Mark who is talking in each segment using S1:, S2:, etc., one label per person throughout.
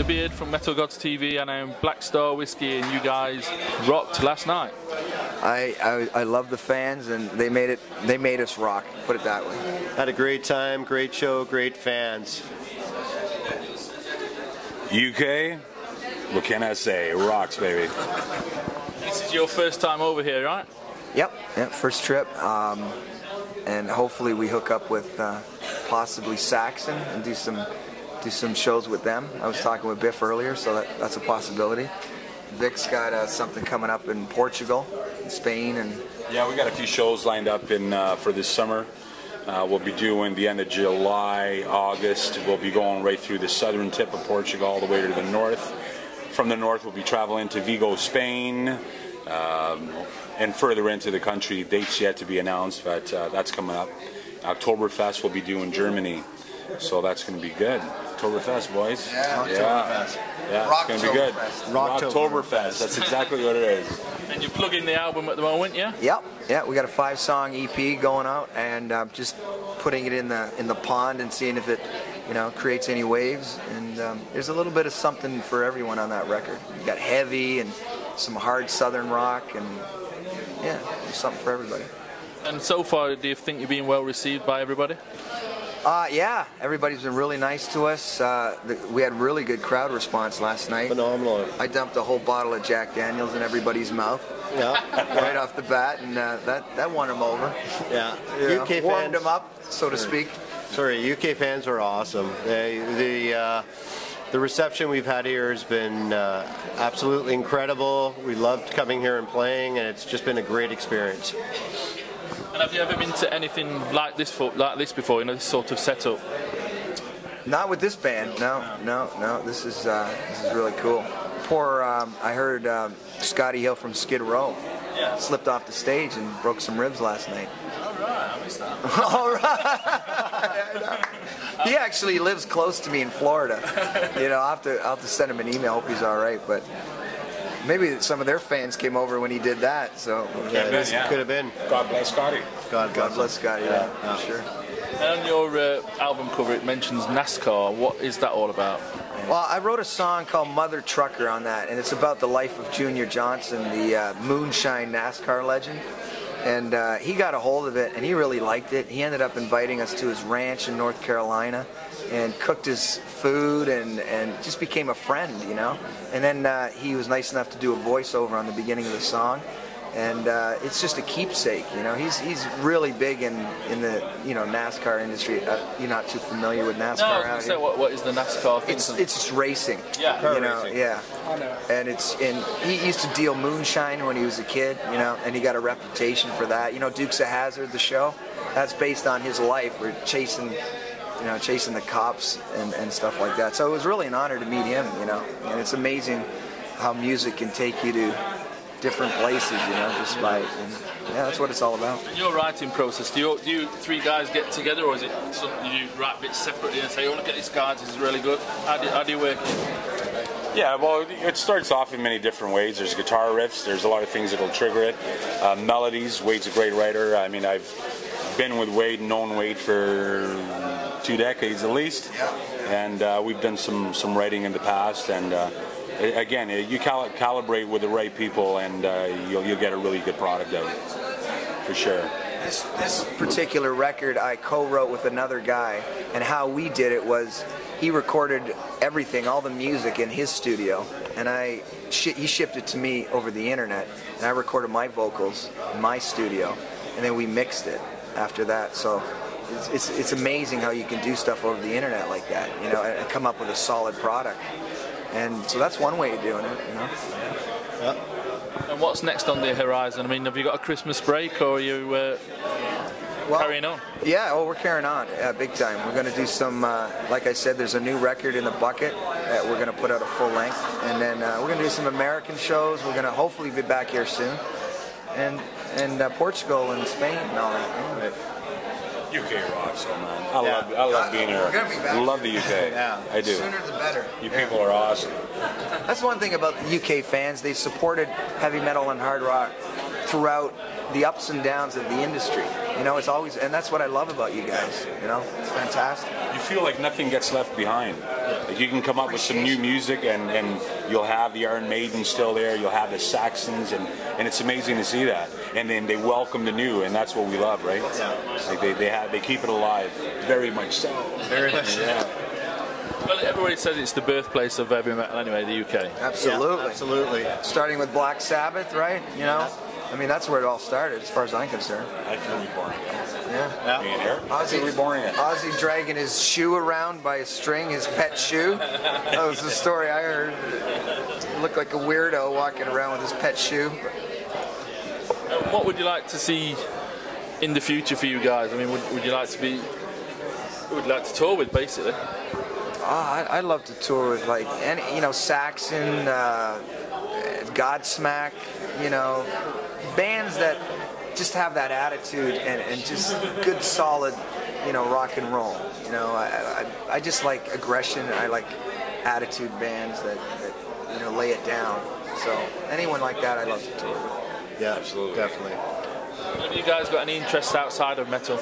S1: the Beard from Metal Gods TV, and I'm Black Star Whiskey, and you guys rocked last night.
S2: I, I, I love the fans, and they made it. They made us rock. Put it that way.
S3: Had a great time, great show, great fans.
S4: UK, what can I say? Rocks, baby.
S1: This is your first time over here, right?
S2: Yep. Yep. First trip, um, and hopefully we hook up with uh, possibly Saxon and do some do some shows with them. I was talking with Biff earlier, so that, that's a possibility. Vic's got uh, something coming up in Portugal, in Spain, and
S4: Yeah, we got a few shows lined up in uh, for this summer. Uh, we'll be doing the end of July, August. We'll be going right through the southern tip of Portugal, all the way to the north. From the north, we'll be traveling to Vigo, Spain, um, and further into the country. Dates yet to be announced, but uh, that's coming up. Oktoberfest we'll be doing Germany, so that's going to be good. Oktoberfest, boys.
S2: Yeah,
S4: yeah, yeah it's going to be good.
S3: Rocktoberfest.
S4: Rocktoberfest. That's exactly what it is.
S1: And you're plugging the album at the moment, yeah?
S2: Yep, yeah, we got a five-song EP going out, and uh, just putting it in the in the pond and seeing if it, you know, creates any waves. And um, there's a little bit of something for everyone on that record. You got heavy and some hard southern rock, and yeah, there's something for everybody.
S1: And so far, do you think you're being well received by everybody?
S2: Uh, yeah, everybody's been really nice to us. Uh, the, we had really good crowd response last night.
S3: Phenomenal.
S2: I dumped a whole bottle of Jack Daniels in everybody's mouth
S3: Yeah,
S2: right off the bat, and uh, that that won them over.
S3: yeah.
S2: Know,
S3: UK
S2: warmed
S3: fans.
S2: them up, so to speak.
S3: Sorry, UK fans are awesome. They, the uh, the reception we've had here has been uh, absolutely incredible. We loved coming here and playing, and it's just been a great experience.
S1: And have you ever been to anything like this for, like this before? You know, this sort of setup.
S2: Not with this band. No, no, no. This is uh, this is really cool. Poor, um, I heard um, Scotty Hill from Skid Row
S1: Yeah.
S2: slipped off the stage and broke some ribs last night.
S1: All right, I missed that.
S2: All right. he actually lives close to me in Florida. You know, I'll have to I'll have to send him an email. Hope he's all right. But maybe some of their fans came over when he did that. So
S3: Yeah,
S4: been, yeah.
S3: could have been.
S4: God bless Scotty.
S3: God,
S2: God bless Scotty. Yeah, for sure.
S1: And on your uh, album cover, it mentions NASCAR. What is that all about?
S2: Well, I wrote a song called Mother Trucker on that, and it's about the life of Junior Johnson, the uh, moonshine NASCAR legend. And uh, he got a hold of it, and he really liked it. He ended up inviting us to his ranch in North Carolina, and cooked his food, and, and just became a friend, you know. And then uh, he was nice enough to do a voiceover on the beginning of the song, and uh, it's just a keepsake, you know. He's he's really big in in the you know NASCAR industry. Uh, you're not too familiar with NASCAR
S1: No, I was
S2: out
S1: going to
S2: here.
S1: say, what, what is the NASCAR thing?
S2: It's it's just racing.
S1: Yeah.
S2: you
S1: Car
S2: know,
S4: racing.
S2: yeah. And it's and he used to deal moonshine when he was a kid, you know, and he got a reputation for that. You know, Dukes of Hazzard, the show, that's based on his life. We're chasing, you know, chasing the cops and, and stuff like that. So it was really an honor to meet him, you know. And it's amazing how music can take you to different places, you know, just by and, yeah, that's what it's all about.
S1: And your writing process, do you, do you three guys get together or is it something you write bits separately and say, oh, look at this guy, this is really good? How do, how do you work it?
S4: Yeah, well, it starts off in many different ways. There's guitar riffs. There's a lot of things that'll trigger it. Uh, melodies. Wade's a great writer. I mean, I've been with Wade, known Wade for two decades at least, and uh, we've done some some writing in the past. And uh, again, you cal- calibrate with the right people, and uh, you'll you'll get a really good product out, for sure.
S2: This, this particular record I co-wrote with another guy, and how we did it was he recorded everything, all the music in his studio, and I shi he shipped it to me over the internet, and I recorded my vocals in my studio, and then we mixed it after that. So it's, it's, it's amazing how you can do stuff over the internet like that, you know, and, and come up with a solid product. And so that's one way of doing it, you know.
S1: And what's next on the horizon? I mean, have you got a Christmas break or are you uh,
S2: Well,
S1: carrying on?
S2: Yeah, well, we're carrying on, yeah, big time. We're going to do some, uh, like I said, there's a new record in the bucket that we're going to put out a full length, and then uh, we're going to do some American shows. We're going to hopefully be back here soon, and and uh, Portugal and Spain and all that. yeah.
S4: UK rocks, so man. I
S3: Yeah.
S4: love I love being here.
S2: We're gonna be back.
S4: Love the UK.
S3: Yeah.
S4: I do.
S2: Sooner the better.
S4: You
S2: Yeah.
S4: people are awesome.
S2: That's one thing about the UK fans. They supported heavy metal and hard rock throughout the ups and downs of the industry. You know, it's always, and that's what I love about you guys. You know, it's fantastic.
S4: You feel like nothing gets left behind. Like you can come up with some new music and, and you'll have the Iron Maiden still there, you'll have the Saxons, and, and it's amazing to see that. And then they welcome the new, and that's what we love, right?
S3: Yeah.
S4: Like they, they, have, they keep it alive. Very much so.
S3: Very much.
S4: Yeah.
S1: Well, everybody says it's the birthplace of heavy metal anyway, the UK.
S2: Absolutely.
S3: absolutely.
S2: Starting with Black Sabbath, right? You know, I mean, that's where it all started, as far as I'm concerned.
S4: I feel reborn.
S2: Yeah.
S4: Me and Eric. I
S2: Ozzy,
S4: reborn again.
S2: Ozzy dragging his shoe around by a string, his pet shoe. That was the story I heard. Looked like a weirdo walking around with his pet shoe.
S1: What would you like to see in the future for you guys? I mean, would, would you like to be, would you like to tour with, basically?
S2: Ah, I, I'd love to tour with like any, you know, Saxon, uh, Godsmack, you know, bands that just have that attitude and, and just good, solid, you know, rock and roll. You know, I, I, I just like aggression. I like attitude bands that, that, you know, lay it down. So anyone like that, I love to tour with.
S3: Yeah,
S4: Absolutely.
S3: definitely.
S1: Have you guys got any interests outside of metal?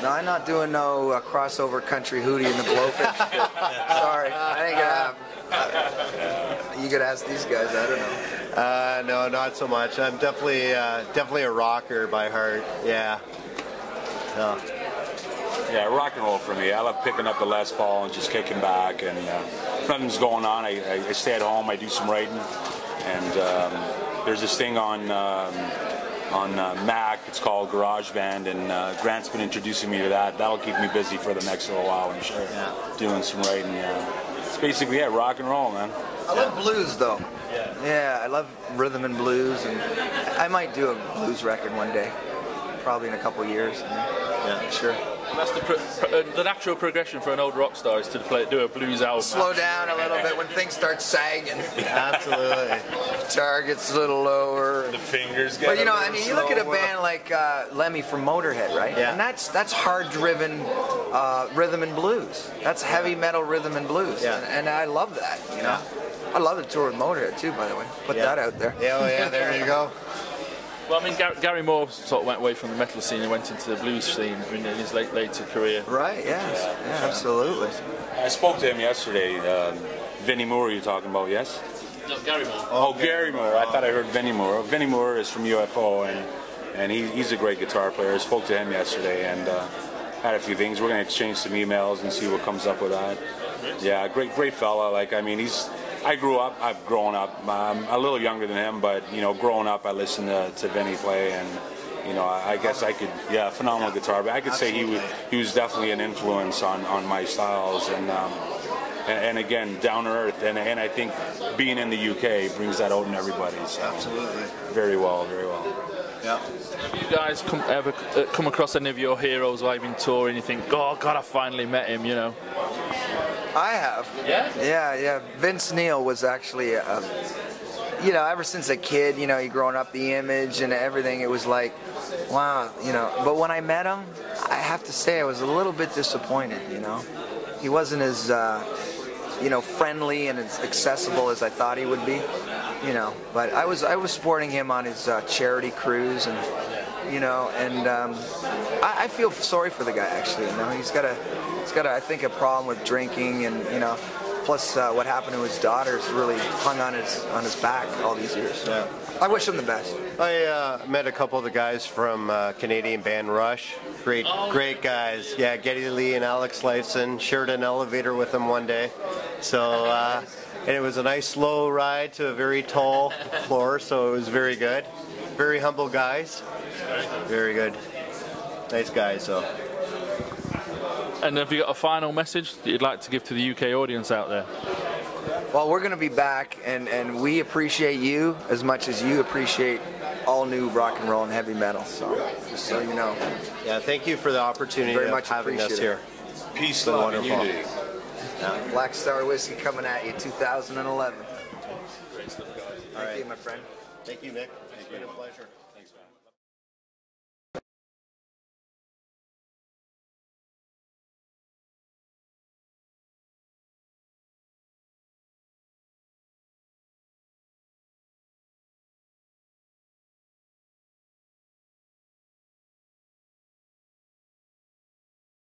S2: No, I'm not doing no uh, crossover country Hootie and the Blowfish. Sorry, I ain't gonna have. You could ask these guys. I don't know.
S3: Uh, no, not so much. I'm definitely uh, definitely a rocker by heart. Yeah. No.
S4: Yeah, rock and roll for me. I love picking up the Les Paul and just kicking back. And uh, if nothing's going on, I, I, I stay at home. I do some writing. And um, there's this thing on um, on uh, Mac. It's called GarageBand, and uh, Grant's been introducing me to that. That'll keep me busy for the next little while. I'm sure.
S3: Yeah.
S4: Doing some writing. Yeah. It's basically yeah, rock and roll, man.
S2: I love blues though. Yeah, I love rhythm and blues, and I might do a blues record one day, probably in a couple years.
S3: Yeah.
S2: Sure.
S1: And that's the, pro- pro- uh, the natural progression for an old rock star is to play, do a blues album.
S2: Slow down a little bit when things start sagging.
S3: Absolutely.
S2: Guitar gets a little lower.
S4: The fingers get.
S2: But you know, I mean, you look at a band like uh, Lemmy from Motorhead, right?
S3: Yeah.
S2: And that's that's hard-driven uh, rhythm and blues. That's heavy metal rhythm and blues.
S3: Yeah.
S2: And, and I love that. You know, I love the tour with Motorhead too. By the way, put
S3: Yeah.
S2: that out there.
S3: Yeah, oh yeah, there you go.
S1: Well, I mean, Gar- Gary Moore sort of went away from the metal scene and went into the blues scene in his late later career.
S2: Right? Yes. Yeah. Absolutely.
S4: I spoke to him yesterday. Um, Vinnie Moore, you're talking about, yes?
S1: No, Gary Moore.
S4: Oh, Gary Moore. I thought I heard Vinnie Moore. Vinnie Moore is from UFO, and and he, he's a great guitar player. I spoke to him yesterday and uh, had a few things. We're going to exchange some emails and see what comes up with that. Yeah, great, great fella. Like, I mean, he's. I grew up. I've grown up. I'm a little younger than him, but you know, growing up, I listened to, to Vinnie play, and you know, I, I guess I could. Yeah, phenomenal guitar. But I could say he was he was definitely an influence on on my styles and. Um, and, and again, down to earth, and, and I think being in the UK brings that out in everybody. So
S3: Absolutely.
S4: very well, very well.
S3: Yeah.
S1: Have you guys come, ever uh, come across any of your heroes while you've been touring? You think, oh God, I finally met him. You know?
S2: I have.
S1: Yeah.
S2: Yeah, yeah. Vince Neil was actually, a, you know, ever since a kid, you know, he growing up, the image and everything, it was like, wow, you know. But when I met him, I have to say I was a little bit disappointed, you know. He wasn't as, uh, you know, friendly and as accessible as I thought he would be, you know. But I was I was supporting him on his uh, charity cruise and, you know, and um, I, I feel sorry for the guy actually. You know, he's got a he's got a, I think a problem with drinking and you know, plus uh, what happened to his daughters really hung on his on his back all these years.
S3: Yeah.
S2: I wish him the best.
S3: I uh, met a couple of the guys from uh, Canadian band Rush. Great, great guys. Yeah, Geddy Lee and Alex Lifeson shared an elevator with them one day. So, uh, and it was a nice slow ride to a very tall floor, so it was very good. Very humble guys. Very good. Nice guys, so.
S1: And have you got a final message that you'd like to give to the UK audience out there?
S2: Well, we're going to be back, and, and we appreciate you as much as you appreciate all new rock and roll and heavy metal. So, just so you know.
S3: Yeah, thank you for the opportunity
S2: Very
S3: of
S2: much
S3: having us here.
S2: it.
S4: Peace,
S3: been
S4: love, and
S3: wonderful.
S4: unity.
S2: Black Star Whiskey coming at you 2011. Thank
S3: right.
S2: you, my friend.
S3: Thank you, Mick. It's been a pleasure.